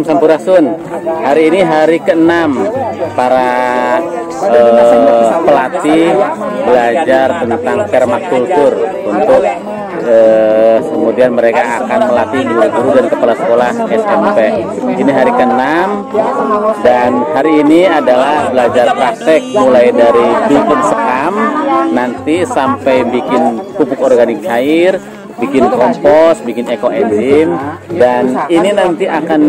Assalamualaikum Sampurasun. Hari ini hari ke-6 para eh, pelatih belajar tentang permakultur untuk eh, kemudian mereka akan melatih guru-guru dan kepala sekolah SMP. Ini hari ke-6 dan hari ini adalah belajar praktek mulai dari bikin sekam nanti sampai bikin pupuk organik cair bikin kompos, bikin ekoenzim dan ini nanti akan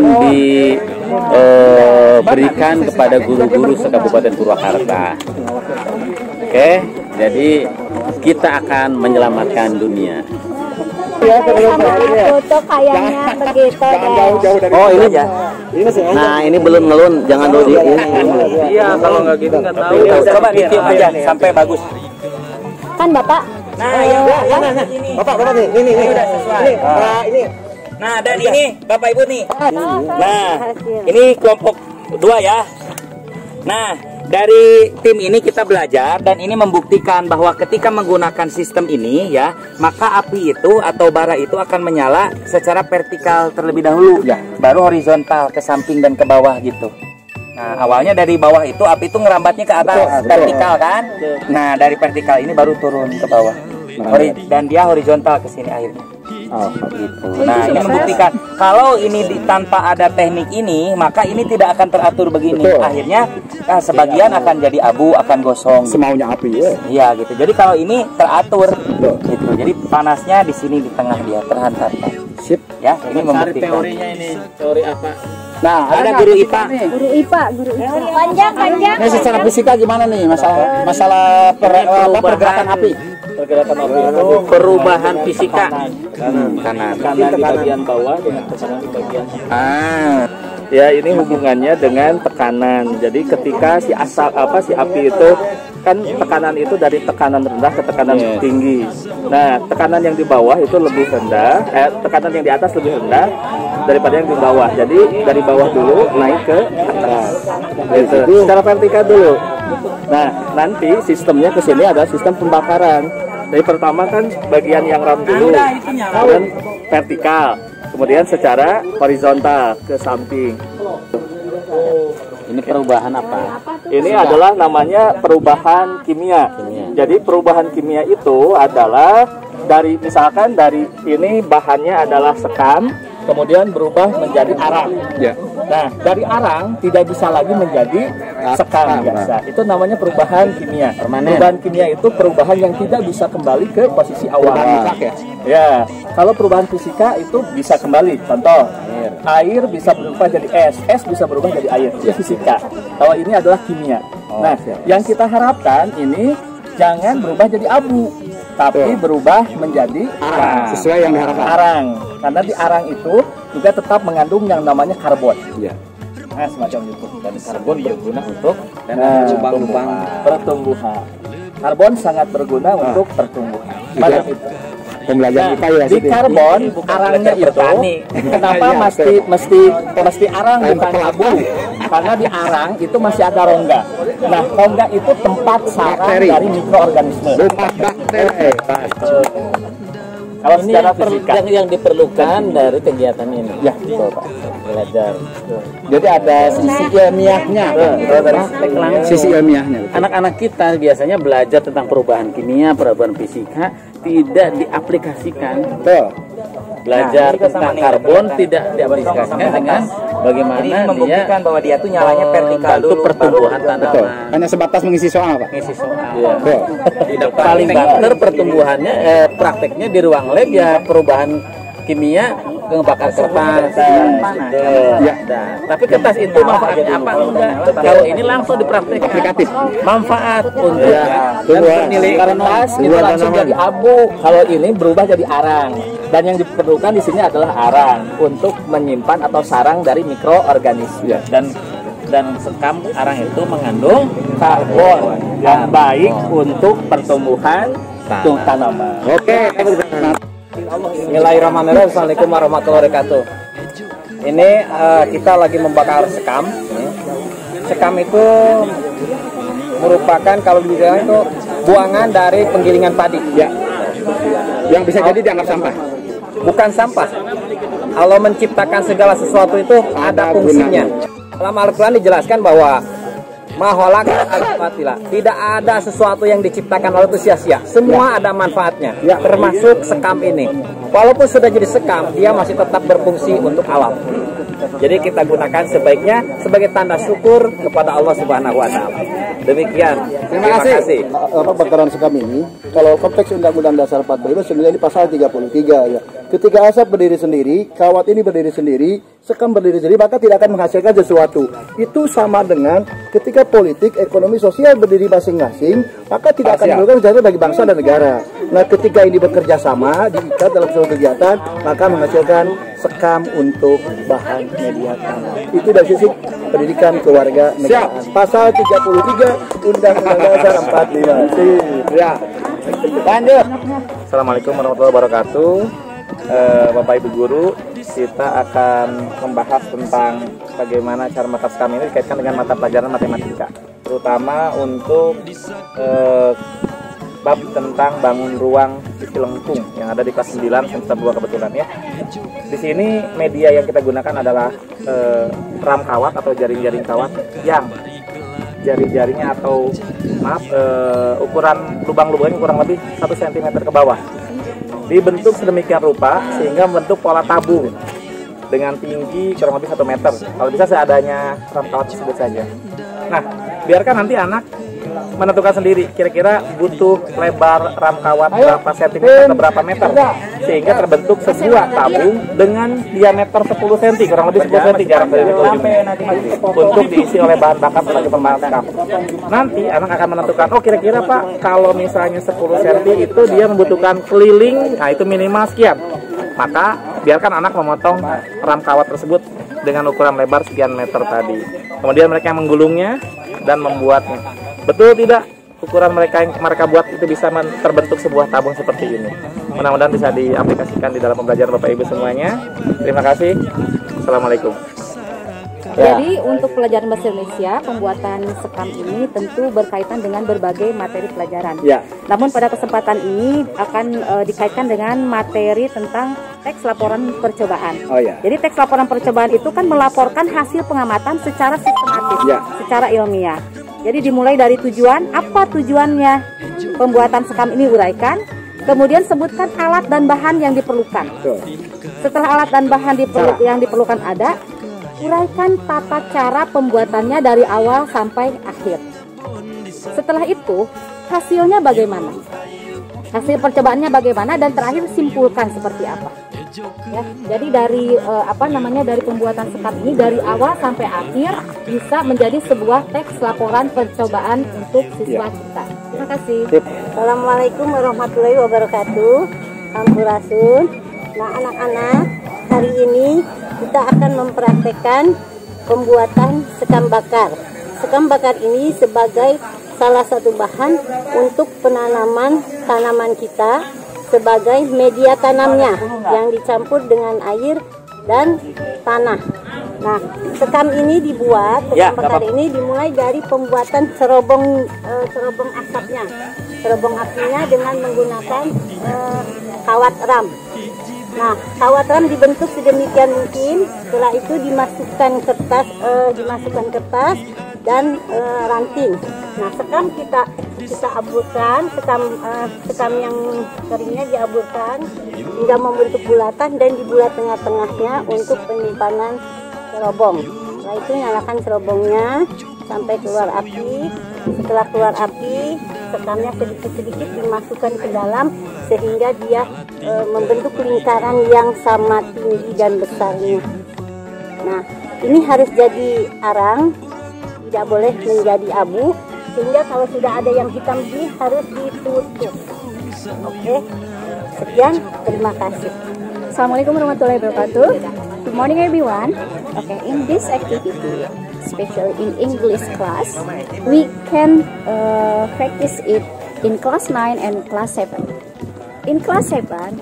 diberikan kepada guru-guru sekabupaten Purwakarta. Oke, jadi kita akan menyelamatkan dunia. foto kayaknya begitu deh. Oh ini ya. Nah ini belum ngelun, jangan dulu di ini. Iya, kalau nggak gitu nggak tahu. Coba dikit aja. Sampai bagus. Kan Bapak Nah, ya, ya, ya, nah, nah. Bapak, bapak nih, ini, ini, udah sesuai. ini, nah, ini, Nah dan ini Bapak Ibu nih. Nah hasil. ini kelompok dua ya. Nah dari tim ini kita belajar dan ini membuktikan bahwa ketika menggunakan sistem ini ya maka api itu atau bara itu akan menyala secara vertikal terlebih dahulu Ya. baru horizontal ke samping dan ke bawah gitu. Nah awalnya dari bawah itu api itu ngerambatnya ke atas Betul, betul. vertikal kan. Nah dari vertikal ini baru turun ke bawah. Hori- dan dia horizontal ke sini akhirnya. oh, gitu. Nah, ini membuktikan kalau ini di, tanpa ada teknik ini, maka ini tidak akan teratur begini. Betul. Akhirnya ah, sebagian akan jadi abu, akan gosong. semaunya api ya. Iya gitu. Jadi kalau ini teratur gitu. Jadi panasnya di sini di tengah dia terhantarkan. Sip. Ya, ini membuktikan. teorinya ini, teori apa? Nah, Ada guru IPA. Guru IPA, guru IPA. Panjang, panjang. Ini secara fisika gimana nih masalah masalah per, apa, pergerakan api? Pergerakan api itu perubahan fisika kanan kanan kanan di bagian bawah dengan tekanan di bagian Ah, Ya ini hubungannya dengan tekanan. Jadi ketika si asap apa si api itu kan tekanan itu dari tekanan rendah ke tekanan Yes. tinggi. Nah tekanan yang di bawah itu lebih rendah, eh, tekanan yang di atas lebih rendah daripada yang di bawah. Jadi dari bawah dulu naik ke atas. Gitu. Secara vertikal dulu. Nah nanti sistemnya ke sini adalah sistem pembakaran. Jadi pertama kan bagian yang ram dulu, kemudian vertikal, kemudian secara horizontal ke samping. ini perubahan apa? Ini adalah namanya perubahan kimia. Kimia. Jadi perubahan kimia itu adalah dari misalkan dari ini bahannya adalah sekam, kemudian berubah menjadi arang. ya. Nah, dari arang tidak bisa lagi menjadi sekam biasa. Itu namanya perubahan kimia. Permanen. Perubahan kimia itu perubahan yang tidak bisa kembali ke posisi awal. Perubahan ya? Ya, kalau perubahan fisika itu bisa kembali. Contoh, air, bisa berubah jadi es, es bisa berubah jadi air. Itu fisika. Kalau ini adalah kimia. nah, yang kita harapkan ini jangan berubah jadi abu, tapi berubah menjadi arang. Sesuai yang diharapkan. Arang, karena di arang itu juga tetap mengandung yang namanya karbon. Iya. Nah, semacam itu. Dan karbon berguna untuk Nah, lubang-lubang pertumbuhan. Karbon sangat berguna untuk pertumbuhan. Pada itu. Pembelajaran IPA ya. Di karbon arangnya itu kenapa Iya, mesti mesti mesti arang bukan abu? Karena di arang itu masih ada rongga. Nah, rongga itu tempat sarang Bakteri. dari mikroorganisme. Bukan bakteri. Kalau Ini secara yang, fisika yang, yang diperlukan dari kegiatan ini. ya betul Pak. Belajar. Jadi ada sisi ilmiahnya. Sisi ilmiahnya. Anak-anak kita biasanya belajar tentang perubahan kimia, perubahan fisika, tidak diaplikasikan. Betul. Belajar Nah, tentang karbon tidak diaplikasikan dengan bagaimana Jadi dia membuktikan bahwa dia tuh nyalanya vertikal dulu. pertumbuhan Betul. tanaman. Hanya sebatas mengisi soal, Pak. Ngisi soal. Betul. Paling banter pertumbuhannya, eh, prakteknya di ruang lab ya perubahan kimia ngebakar kertas. Ya. Nah, tapi kertas itu manfaatnya apa enggak? Kalau ini langsung dipraktekkan. Aplikatif. Manfaat untuk Ya. dan nilai kertas itu langsung jadi abu. Kalau ini berubah jadi arang. Dan yang diperlukan di sini adalah arang untuk menyimpan atau sarang dari mikroorganisme. Ya. dan dan sekam arang itu mengandung Karbon yang baik untuk pertumbuhan tanaman. Oke. Bismillahirrahmanirrahim. Assalamualaikum warahmatullahi wabarakatuh. Ini eh, kita lagi membakar sekam. Sekam itu merupakan kalau dibilang itu buangan dari penggilingan padi. Ya. Yang bisa jadi dianggap sampah. Bukan sampah. Allah menciptakan segala sesuatu itu ada fungsinya. Dalam Al-Quran dijelaskan bahwa Maholak al-fatila. Tidak ada sesuatu yang diciptakan oleh itu sia-sia. Semua ada manfaatnya. Termasuk sekam ini. Walaupun sudah jadi sekam, dia masih tetap berfungsi untuk alam. Jadi kita gunakan sebaiknya sebagai tanda syukur kepada Allah Subhanahu wa taala. Demikian. Terima kasih. apa bakaran sekam ini kalau konteks Undang-Undang Dasar 45 sebenarnya ini pasal 33 ya. Ketika asap berdiri sendiri, kawat ini berdiri sendiri, sekam berdiri sendiri, maka tidak akan menghasilkan sesuatu. Itu sama dengan ketika politik, ekonomi, sosial berdiri masing-masing, maka tidak akan melakukan sesuatu bagi bangsa dan negara. Nah, ketika ini bekerja sama, diikat dalam suatu kegiatan, maka menghasilkan sekam untuk bahan media tanam. Itu dari sisi pendidikan keluarga negaraan. Pasal 33 Undang-Undang Dasar 45. Ya. Lanjut. Assalamualaikum warahmatullahi wabarakatuh. Eh, Bapak Ibu guru, kita akan membahas tentang bagaimana cara mata skam ini dikaitkan dengan mata pelajaran matematika, terutama untuk eh, bab tentang bangun ruang di Cilengkung yang ada di kelas 9 semester 2 kebetulan ya. Di sini media yang kita gunakan adalah eh, ram kawat atau jaring-jaring kawat yang jari-jarinya atau maaf eh, ukuran lubang-lubangnya kurang lebih 1 cm ke bawah dibentuk sedemikian rupa sehingga membentuk pola tabung dengan tinggi kurang lebih satu meter. Kalau bisa seadanya ram kawat tersebut saja. Nah biarkan nanti anak menentukan sendiri kira-kira butuh lebar ram kawat berapa sentimeter atau berapa meter sehingga terbentuk sebuah tabung dengan diameter 10 cm kurang lebih 10 cm jarak dari itu untuk diisi oleh bahan bakar sebagai pembangkang nanti anak akan menentukan oh kira-kira pak kalau misalnya 10 cm itu dia membutuhkan keliling nah itu minimal sekian. Maka biarkan anak memotong ram kawat tersebut dengan ukuran lebar sekian meter tadi. Kemudian mereka menggulungnya dan membuatnya. Betul tidak ukuran mereka yang mereka buat itu bisa terbentuk sebuah tabung seperti ini mudah-mudahan bisa diaplikasikan di dalam pembelajaran bapak ibu semuanya terima kasih assalamualaikum Jadi untuk pelajaran bahasa Indonesia, pembuatan sekam ini tentu berkaitan dengan berbagai materi pelajaran. Ya. Namun pada kesempatan ini akan eh, dikaitkan dengan materi tentang teks laporan percobaan. Oh ya. Jadi teks laporan percobaan itu kan melaporkan hasil pengamatan secara sistematis, Ya. secara ilmiah. Jadi dimulai dari tujuan, apa tujuannya pembuatan sekam ini uraikan, kemudian sebutkan alat dan bahan yang diperlukan. Setelah alat dan bahan diperlu- yang diperlukan ada, uraikan tata cara pembuatannya dari awal sampai akhir. Setelah itu, hasilnya bagaimana? Hasil percobaannya bagaimana dan terakhir simpulkan seperti apa. Ya, jadi dari eh, apa namanya dari pembuatan sekam ini dari awal sampai akhir bisa menjadi sebuah teks laporan percobaan untuk siswa kita. Terima kasih. Assalamualaikum warahmatullahi wabarakatuh. Sampurasun. Nah, anak-anak, hari ini kita akan mempraktekkan pembuatan sekam bakar. Sekam bakar ini sebagai salah satu bahan untuk penanaman tanaman kita sebagai media tanamnya yang dicampur dengan air dan tanah. Nah, sekam ini dibuat, sekam Ya, bakar ini dimulai dari pembuatan cerobong eh, cerobong asapnya, cerobong apinya dengan menggunakan eh, kawat ram. Nah, kawat ram dibentuk sedemikian mungkin. Setelah itu dimasukkan kertas, eh, dimasukkan kertas dan eh, ranting. Nah, sekam kita kita aburkan, sekam eh, sekam yang keringnya diaburkan hingga membentuk bulatan dan dibulat tengah-tengahnya untuk penyimpanan cerobong. Setelah itu nyalakan cerobongnya sampai keluar api. Setelah keluar api, sekamnya sedikit-sedikit dimasukkan ke dalam sehingga dia e, membentuk lingkaran yang sama tinggi dan besarnya. Nah, ini harus jadi arang, tidak boleh menjadi abu, sehingga kalau sudah ada yang hitam ini harus ditutup. Oke, sekian, terima kasih. Assalamualaikum warahmatullahi wabarakatuh. Good morning everyone. Okay, in this activity, especially in English class, we can uh, practice it in class 9 and class 7. In class 7,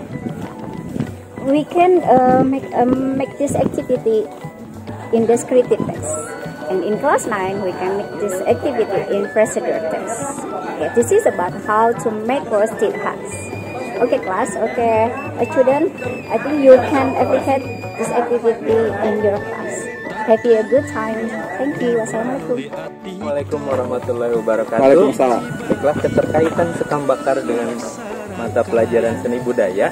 we can uh, make, um, make this activity in descriptive text. And in class 9, we can make this activity in procedure text. Okay, this is about how to make post-it hearts. Okay, class. Okay, uh, children. I think you can applicate this activity in your class. Have you a good time. Thank you. Wassalamualaikum. Assalamualaikum warahmatullahi wabarakatuh. Waalaikumsalam. Baiklah keterkaitan sekam bakar dengan mata pelajaran seni budaya.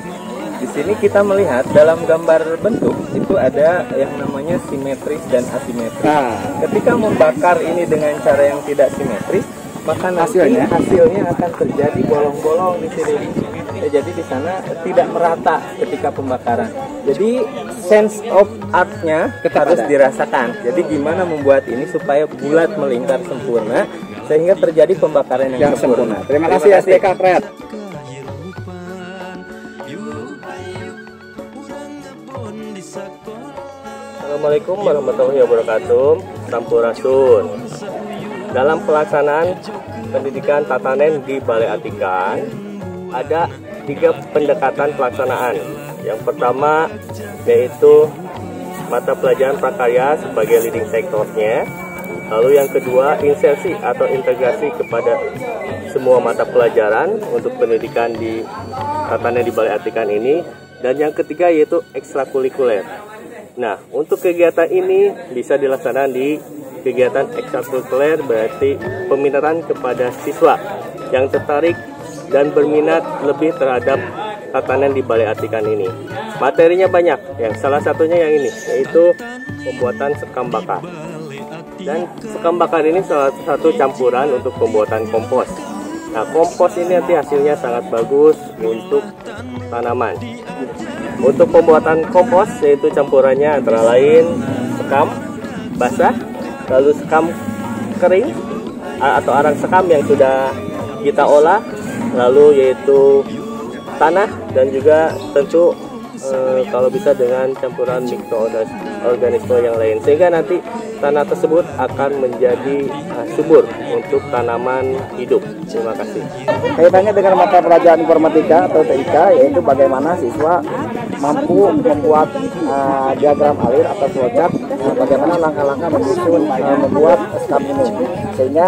Di sini kita melihat dalam gambar bentuk itu ada yang namanya simetris dan asimetris. Nah. Ketika membakar ini dengan cara yang tidak simetris, maka nanti Hasilnya? hasilnya akan terjadi bolong-bolong di sini. Ya, jadi di sana tidak merata ketika pembakaran. Jadi sense of artnya harus dirasakan. Jadi gimana membuat ini supaya bulat melingkar sempurna sehingga terjadi pembakaran yang, Yang sempurna. Terima kasih SDK Kret. Assalamualaikum warahmatullahi wabarakatuh. Sampurasun. Dalam pelaksanaan pendidikan tatanen di Balai Atikan ada tiga pendekatan pelaksanaan. Yang pertama yaitu mata pelajaran prakarya sebagai leading sektornya. Lalu yang kedua insersi atau integrasi kepada semua mata pelajaran untuk pendidikan di tatanan di Balai Atikan ini. Dan yang ketiga yaitu ekstrakurikuler. Nah, untuk kegiatan ini bisa dilaksanakan di kegiatan ekstrakurikuler berarti peminatan kepada siswa yang tertarik dan berminat lebih terhadap tatanan di Balai Atikan ini. Materinya banyak, yang salah satunya yang ini, yaitu pembuatan sekam bakar. Dan sekam bakar ini salah satu campuran untuk pembuatan kompos. Nah, kompos ini nanti hasilnya sangat bagus untuk tanaman. Untuk pembuatan kompos yaitu campurannya antara lain sekam basah, lalu sekam kering atau arang sekam yang sudah kita olah, lalu yaitu tanah dan juga tentu eh, kalau bisa dengan campuran mikroorganisme yang lain sehingga nanti tanah tersebut akan menjadi eh, subur untuk tanaman hidup. Terima kasih. Kaitannya dengan mata pelajaran informatika atau TIK yaitu bagaimana siswa mampu membuat uh, diagram alir atau flowchart uh, bagaimana langkah-langkah menyusun uh, membuat skam ini. Sehingga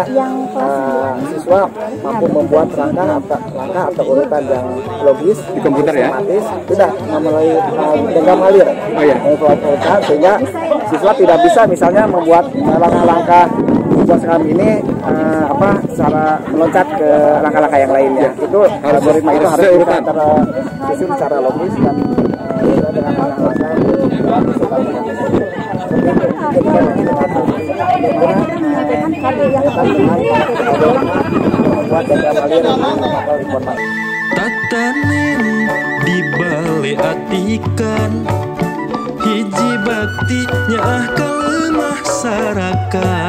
uh, siswa mampu membuat langkah atau langkah atau urutan yang logis di komputer ya? sudah melalui uh, diagram alir. Oh, iya. flowchart sehingga siswa tidak bisa misalnya membuat langkah-langkah membuat skam ini uh, apa secara meloncat ke langkah-langkah yang lainnya. Itu algoritma itu harus kita antara susun secara logis dan dengan Tatanen di balai atikan Hiji bakti nyah kalemah sarakan